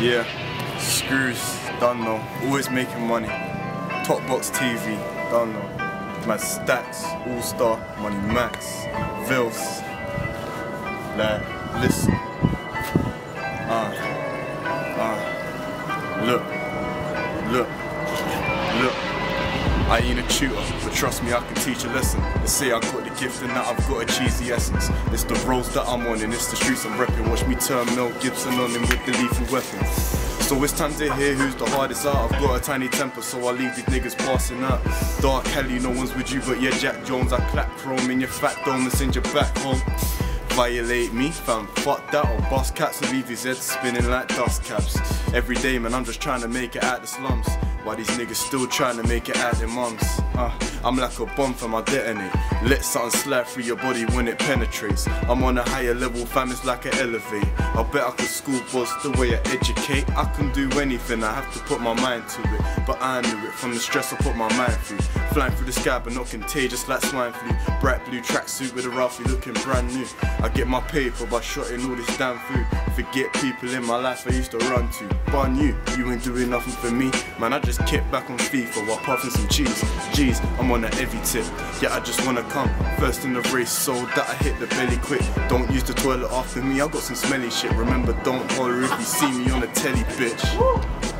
Yeah, Screwz, done know. Always making money. TopBox TV, done know. My stacks, all star, money max, Vils. Like, listen. Uh, uh, look, look, look. I ain't a tutor, but trust me, I can teach a lesson. They say I got the gift and that I've got a cheesy essence. It's the roads that I'm on and it's the streets I'm repping. Watch me turn Mel Gibson on him with the lethal weapon. So it's time to hear who's the hardest out. I've got a tiny temper, so I leave these niggas passing out. Dark Kelly, no one's with you but yeah, Jack Jones. I clap chrome in your fat dome and send you back home. Violate me, fam, fuck that or boss cats and leave these heads spinning like dust caps. Every day, man, I'm just trying to make it out the slums. Why these niggas still trying to make it out their mums? Uh, I'm like a bomb for my detonate. Let something slide through your body when it penetrates. I'm on a higher level, fam, it's like an elevate. I bet I could school boss the way I educate. I can do anything, I have to put my mind to it. But I knew it from the stress I put my mind through. Flying through the sky, but not contagious like swine flu. Bright blue tracksuit with a Ralphie looking brand new. I get my paper by shotting all this damn food. Forget people in my life I used to run to. Bun you, you ain't doing nothing for me. Man, I just kick back on FIFA while puffing some cheese. Jeez, I'm on a heavy tip. Yeah, I just wanna come first in the race so that I hit the belly quick. Don't use the toilet after me, I got some smelly shit. Remember, don't holler if you see me on the telly, bitch.